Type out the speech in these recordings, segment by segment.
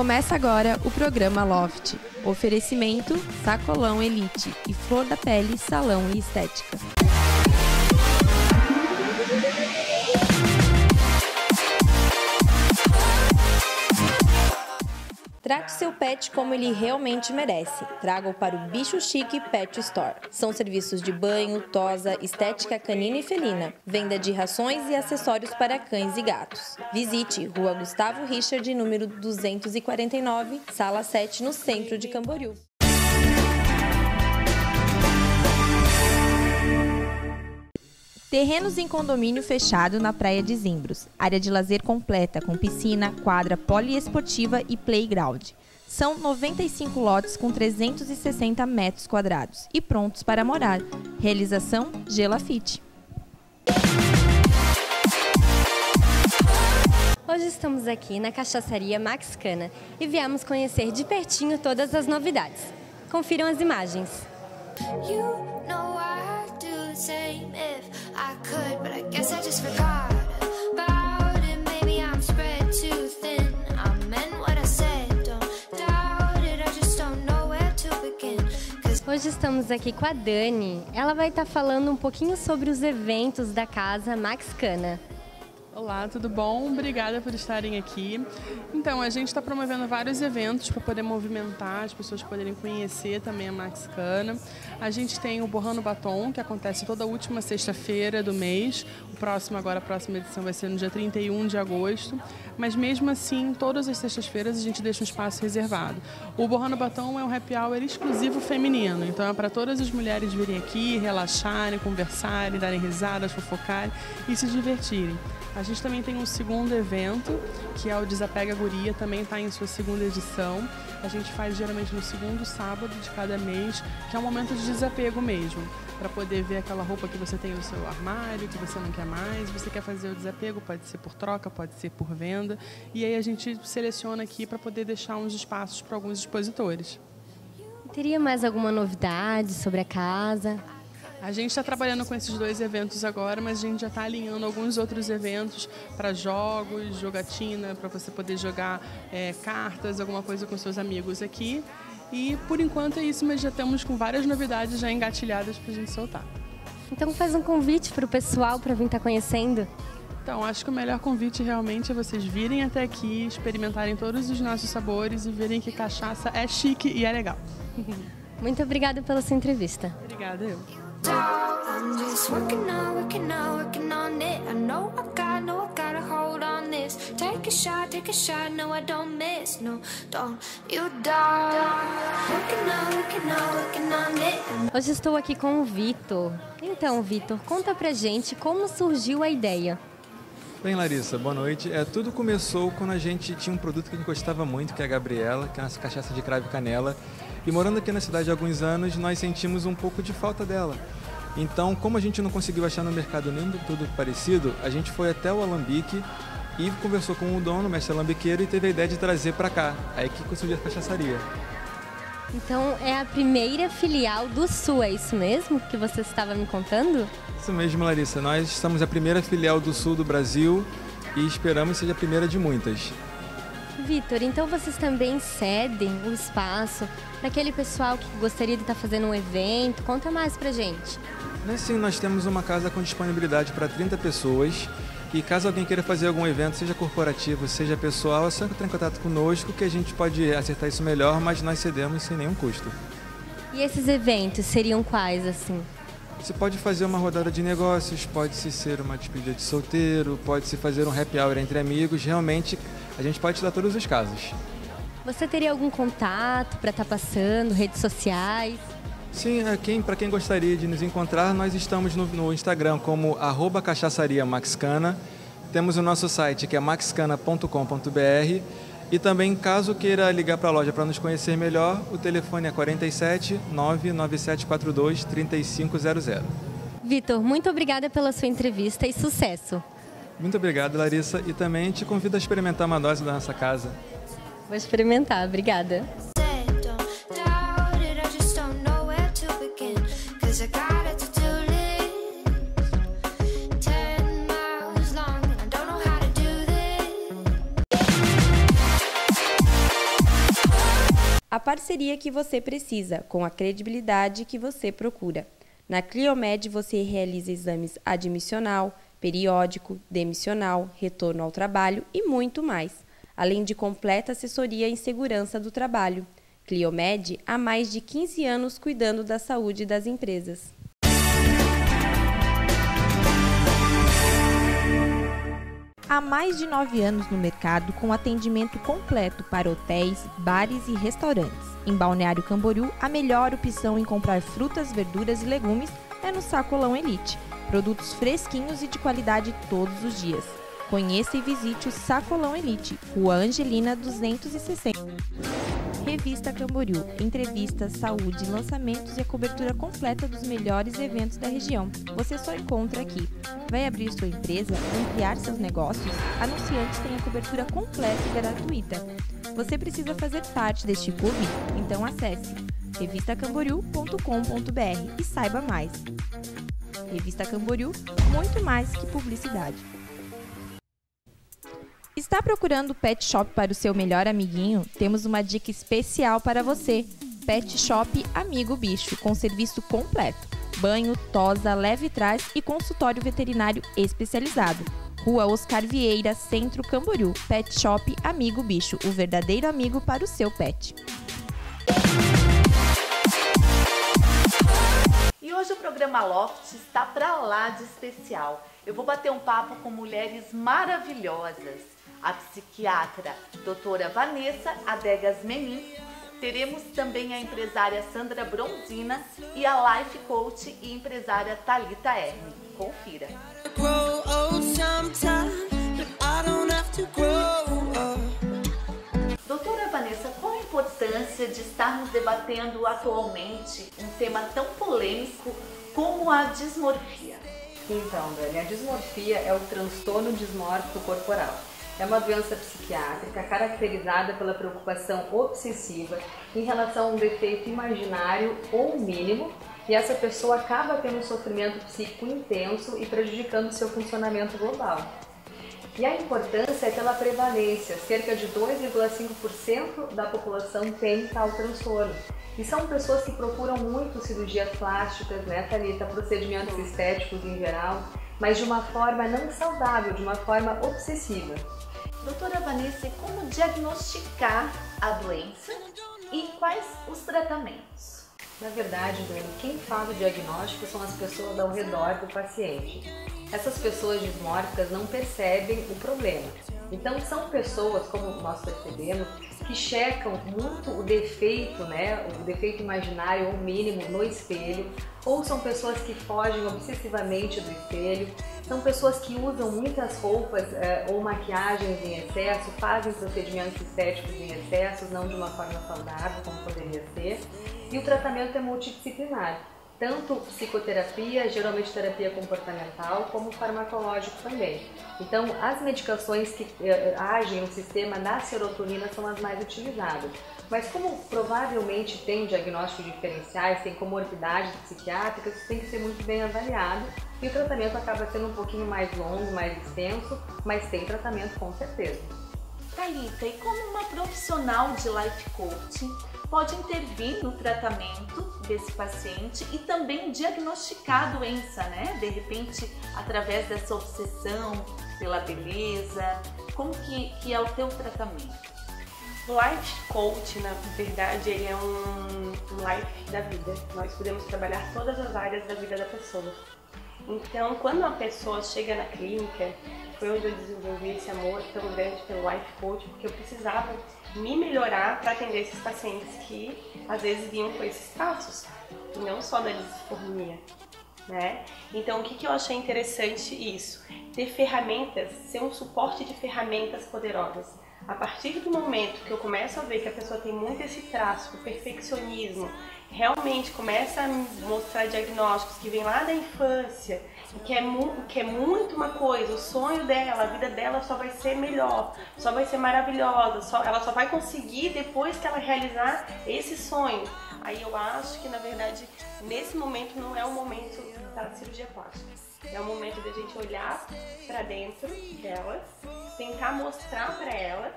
Começa agora o programa Loft. Oferecimento Sacolão Elite e Flor da Pele Salão e Estética. Trate seu pet como ele realmente merece. Traga-o para o Bicho Chique Pet Store. São serviços de banho, tosa, estética canina e felina, venda de rações e acessórios para cães e gatos. Visite Rua Gustavo Richard, número 249, sala 7, no centro de Camboriú. Terrenos em condomínio fechado na Praia de Zimbros. Área de lazer completa com piscina, quadra poliesportiva e playground. São 95 lotes com 360 metros quadrados e prontos para morar. Realização Gelafite. Hoje estamos aqui na cachaçaria Max Cana e viemos conhecer de pertinho todas as novidades. Confiram as imagens. You know same if I could, but I guess I just forgot about it. Maybe I'm spread too thin. I meant what I said, don't doubt it. I just don't know where to begin. Hoje estamos aqui com a Dani. Ela vai estar falando um pouquinho sobre os eventos da casa Max Cana. Olá, tudo bom? Obrigada por estarem aqui. Então, a gente está promovendo vários eventos para poder movimentar, as pessoas poderem conhecer também a Max Cana. A gente tem o Borrano Batom, que acontece toda última sexta-feira do mês. O próximo, agora, a próxima edição vai ser no dia 31 de agosto. Mas mesmo assim, todas as sextas-feiras a gente deixa um espaço reservado. O Borrano Batom é um happy hour exclusivo feminino, então é para todas as mulheres virem aqui, relaxarem, conversarem, darem risadas, fofocarem e se divertirem. A gente também tem um segundo evento, que é o Desapega Guria, também está em sua segunda edição. A gente faz geralmente no segundo sábado de cada mês, que é um momento de desapego mesmo, para poder ver aquela roupa que você tem no seu armário, que você não quer mais, você quer fazer o desapego, pode ser por troca, pode ser por venda, e aí a gente seleciona aqui para poder deixar uns espaços para alguns expositores. Teria mais alguma novidade sobre a casa? A gente está trabalhando com esses dois eventos agora, mas a gente já está alinhando alguns outros eventos para jogos, jogatina, para você poder jogar é, cartas, alguma coisa com seus amigos aqui. E por enquanto é isso, mas já estamos com várias novidades já engatilhadas para a gente soltar. Então faz um convite para o pessoal para vir estar tá conhecendo. Então, acho que o melhor convite realmente é vocês virem até aqui, experimentarem todos os nossos sabores e verem que cachaça é chique e é legal. Muito obrigada pela sua entrevista. Obrigada eu. I'm just working on, working on, working on it. I know I got, know I gotta hold on this. Take a shot, take a shot, no I don't miss, no, don't you die. Working on, working on, working on it. Hoje estou aqui com o Vitor. Então, Vitor, conta pra gente como surgiu a ideia. Bem, Larissa, boa noite. É, tudo começou quando a gente tinha um produto que a gente gostava muito, que é a Gabriela, que é a nossa cachaça de cravo e canela. E morando aqui na cidade há alguns anos, nós sentimos um pouco de falta dela. Então, como a gente não conseguiu achar no mercado nem tudo parecido, a gente foi até o Alambique e conversou com o dono, o mestre alambiqueiro, e teve a ideia de trazer para cá. Aí que conseguiu a cachaçaria. Então, é a primeira filial do Sul, é isso mesmo que você estava me contando? Isso mesmo, Larissa. Nós somos a primeira filial do Sul do Brasil e esperamos seja a primeira de muitas. Vitor, então vocês também cedem o espaço para aquele pessoal que gostaria de estar fazendo um evento? Conta mais pra gente. Sim, nós temos uma casa com disponibilidade para 30 pessoas. E caso alguém queira fazer algum evento, seja corporativo, seja pessoal, é só entrar em contato conosco que a gente pode acertar isso melhor, mas nós cedemos sem nenhum custo. E esses eventos seriam quais, assim? Você pode fazer uma rodada de negócios, pode-se ser uma despedida de solteiro, pode-se fazer um happy hour entre amigos. Realmente, a gente pode te dar todos os casos. Você teria algum contato para estar tá passando, redes sociais? Sim, é, quem, para quem gostaria de nos encontrar, nós estamos no, no Instagram como arroba cachaçaria maxcana. Temos o nosso site que é maxcana.com.br e também, caso queira ligar para a loja para nos conhecer melhor, o telefone é 47 99742 3500. Vitor, muito obrigada pela sua entrevista e sucesso. Muito obrigado, Larissa. E também te convido a experimentar uma dose da nossa casa. Vou experimentar, obrigada. A parceria que você precisa, com a credibilidade que você procura. Na Cliomed você realiza exames admissional, periódico, demissional, retorno ao trabalho e muito mais, além de completa assessoria em segurança do trabalho. Cliomed há mais de 15 anos cuidando da saúde das empresas. Há mais de nove anos no mercado com atendimento completo para hotéis, bares e restaurantes. Em Balneário Camboriú, a melhor opção em comprar frutas, verduras e legumes é no Sacolão Elite. Produtos fresquinhos e de qualidade todos os dias. Conheça e visite o Sacolão Elite, Rua Angelina 260. Revista Camboriú. Entrevistas, saúde, lançamentos e a cobertura completa dos melhores eventos da região. Você só encontra aqui. Vai abrir sua empresa? Ampliar seus negócios? Anunciantes têm a cobertura completa e gratuita. Você precisa fazer parte deste clube? Então acesse revistacamboriú.com.br e saiba mais. Revista Camboriú, muito mais que publicidade. Está procurando pet shop para o seu melhor amiguinho? Temos uma dica especial para você. Pet Shop Amigo Bicho, com serviço completo: banho, tosa, leve trás e consultório veterinário especializado. Rua Oscar Vieira, Centro Camboriú. Pet Shop Amigo Bicho, o verdadeiro amigo para o seu pet. E hoje o programa Loft está para lá de especial. Eu vou bater um papo com mulheres maravilhosas a psiquiatra doutora Vanessa Adegas Menin, teremos também a empresária Sandra Bronzina e a life coach e empresária Talita Herme. Confira. Importância de estarmos debatendo atualmente um tema tão polêmico como a dismorfia? Então, Dani, a dismorfia é o transtorno dismórfico corporal é uma doença psiquiátrica caracterizada pela preocupação obsessiva em relação a um defeito imaginário ou mínimo e essa pessoa acaba tendo um sofrimento psíquico intenso e prejudicando seu funcionamento global. E a importância é pela prevalência, cerca de 2,5% da população tem tal transtorno. E são pessoas que procuram muito cirurgias plásticas, né, Thalita, procedimentos estéticos em geral, mas de uma forma não saudável, de uma forma obsessiva. Doutora Vanessa, como diagnosticar a doença e quais os tratamentos? Na verdade, Dani, quem faz o diagnóstico são as pessoas ao redor do paciente. Essas pessoas dismórficas não percebem o problema. Então são pessoas, como nós percebemos, que checam muito o defeito, né, o defeito imaginário ou mínimo no espelho, ou são pessoas que fogem obsessivamente do espelho, são pessoas que usam muitas roupas eh, ou maquiagens em excesso, fazem procedimentos estéticos em excesso, não de uma forma saudável como poderia ser, e o tratamento é multidisciplinar tanto psicoterapia, geralmente terapia comportamental, como farmacológico também. Então, as medicações que eh, agem no sistema da serotonina são as mais utilizadas. Mas como provavelmente tem diagnóstico diferenciais, tem comorbidades psiquiátricas, isso tem que ser muito bem avaliado e o tratamento acaba sendo um pouquinho mais longo, mais extenso, mas tem tratamento com certeza. Thalita, e como uma profissional de life coaching pode intervir no tratamento desse paciente e também diagnosticar a doença, né? De repente, através dessa obsessão pela beleza, como que, que é o teu tratamento? O Life Coach, na verdade, ele é um life da vida. Nós podemos trabalhar todas as áreas da vida da pessoa. Então, quando uma pessoa chega na clínica, foi onde eu desenvolvi esse amor tão grande pelo Life Coach, porque eu precisava me melhorar para atender esses pacientes que às vezes vinham com esses traços, não só da disformia. Né? Então, o que, que eu achei interessante isso? Ter ferramentas, ser um suporte de ferramentas poderosas. A partir do momento que eu começo a ver que a pessoa tem muito esse traço, o perfeccionismo, realmente começa a mostrar diagnósticos que vêm lá da infância, que é, que é muito uma coisa, o sonho dela, a vida dela só vai ser melhor, só vai ser maravilhosa, só, ela só vai conseguir depois que ela realizar esse sonho. Aí eu acho que na verdade nesse momento não é o momento da cirurgia plástica. É o momento da gente olhar para dentro delas, tentar mostrar para elas,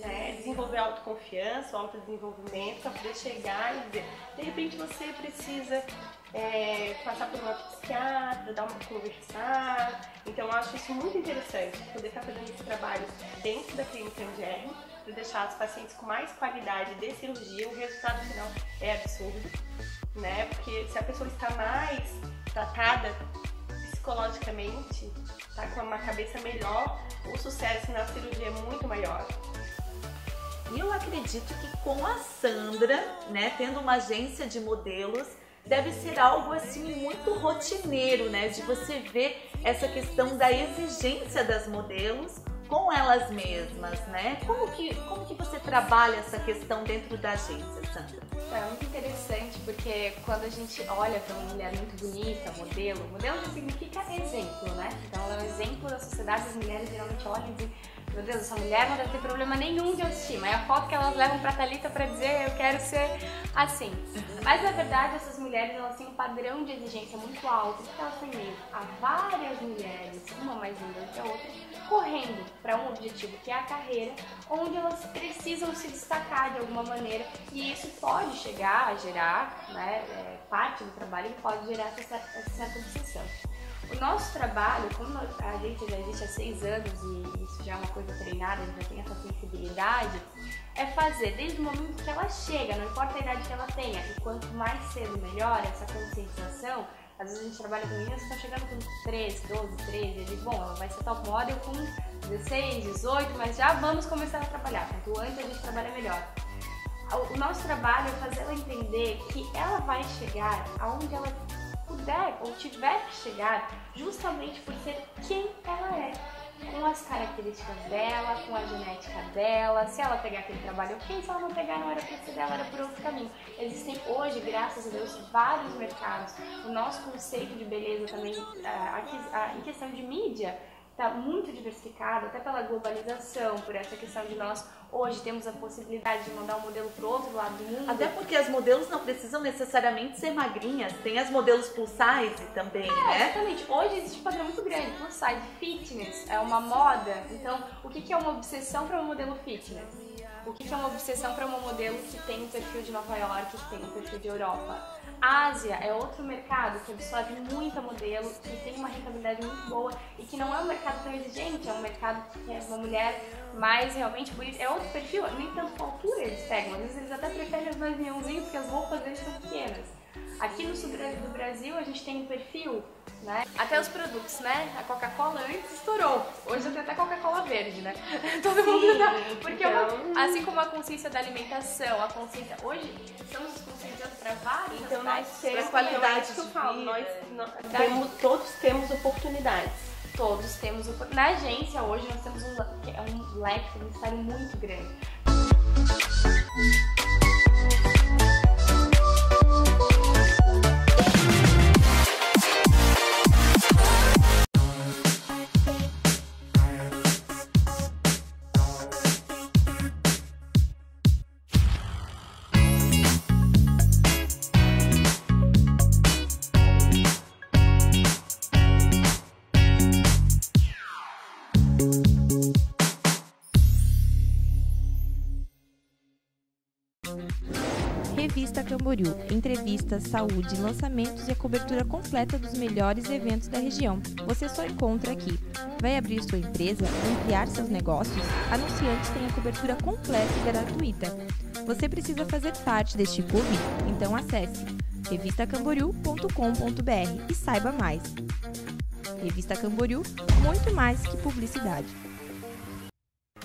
né, desenvolver autoconfiança, autodesenvolvimento, para poder chegar e dizer, de repente você precisa é, passar por uma psiquiatra, dar uma conversar. Então eu acho isso muito interessante, poder estar fazendo esse trabalho dentro da clínica Angeli, para deixar os pacientes com mais qualidade de cirurgia, o resultado final é absurdo, né? Porque se a pessoa está mais tratada psicologicamente, tá com uma cabeça melhor, o sucesso na cirurgia é muito maior. E eu acredito que com a Sandra, né, tendo uma agência de modelos, deve ser algo assim muito rotineiro, né, de você ver essa questão da exigência das modelos com elas mesmas, né? Como que, como que você trabalha essa questão dentro da agência, Sandra? É muito interessante porque quando a gente olha para uma mulher muito bonita, modelo, modelo já significa exemplo, né? Então ela é um exemplo da sociedade, as mulheres geralmente olham e dizem, meu Deus, essa mulher não deve ter problema nenhum de autoestima. É a foto que elas levam pra Thalita pra dizer, eu quero ser assim. Mas na verdade essas mulheres elas têm um padrão de exigência muito alto, porque elas têm meio a várias mulheres, uma mais linda que a outra, correndo para um objetivo que é a carreira, onde elas precisam se destacar de alguma maneira e isso pode chegar a gerar, né, é, parte do trabalho pode gerar essa, essa certa obsessão. O nosso trabalho, como a gente já existe há seis anos e isso já é uma coisa treinada, a gente já tem essa sensibilidade, é fazer desde o momento que ela chega, não importa a idade que ela tenha, e quanto mais cedo melhor essa conscientização, às vezes a gente trabalha com meninas que estão chegando com 13, 12, 13, e diz, bom, vai ser top model com 16, 18, mas já vamos começar a trabalhar. Quanto antes a gente trabalha melhor. O nosso trabalho é fazer ela entender que ela vai chegar aonde ela puder ou tiver que chegar justamente por ser quem ela é com as características dela, com a genética dela, se ela pegar aquele trabalho ok, se ela não pegar não era por ser dela, era por outro caminho. Existem hoje, graças a Deus, vários mercados. O nosso conceito de beleza também, em questão de mídia, está muito diversificado, até pela globalização, por essa questão de nós hoje temos a possibilidade de mandar um modelo para outro lado do mundo. Até porque as modelos não precisam necessariamente ser magrinhas, tem as modelos plus size também, é, né? Exatamente. Hoje existe um padrão muito grande. Plus size fitness é uma moda. Então, o que é uma obsessão para um modelo fitness? O que é uma obsessão para uma modelo que tem um perfil de Nova York, que tem um perfil de Europa? Ásia é outro mercado que absorve muita modelo, que tem uma rentabilidade muito boa e que não é um mercado tão exigente, é um mercado que é uma mulher mais realmente bonita. É outro perfil, nem tanto altura eles pegam, às vezes eles até preferem as mais porque as roupas deles são pequenas. Aqui no sul do Brasil a gente tem um perfil, né? Até os produtos, né? A Coca-Cola antes estourou. Hoje tem até Coca-Cola verde, né? Todo Sim, mundo dá. Porque é então... assim como a consciência da alimentação, a consciência. Hoje estamos conscientizando para vários. Então nós temos qualidade que eu falo. Nós, nós temos, todos temos oportunidades. Todos temos Na agência hoje nós temos um, um leque publicitário muito grande. Revista Camboriú. Entrevistas, saúde, lançamentos e a cobertura completa dos melhores eventos da região. Você só encontra aqui. Vai abrir sua empresa? Ampliar seus negócios? Anunciantes têm a cobertura completa e gratuita. Você precisa fazer parte deste clube? Então acesse revistacamboriú.com.br e saiba mais. Revista Camboriú, muito mais que publicidade.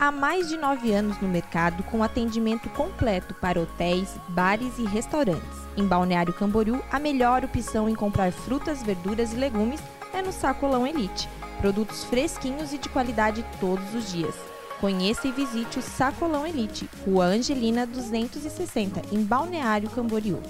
Há mais de nove anos no mercado com atendimento completo para hotéis, bares e restaurantes. Em Balneário Camboriú, a melhor opção em comprar frutas, verduras e legumes é no Sacolão Elite. Produtos fresquinhos e de qualidade todos os dias. Conheça e visite o Sacolão Elite, Rua Angelina 260, em Balneário Camboriú.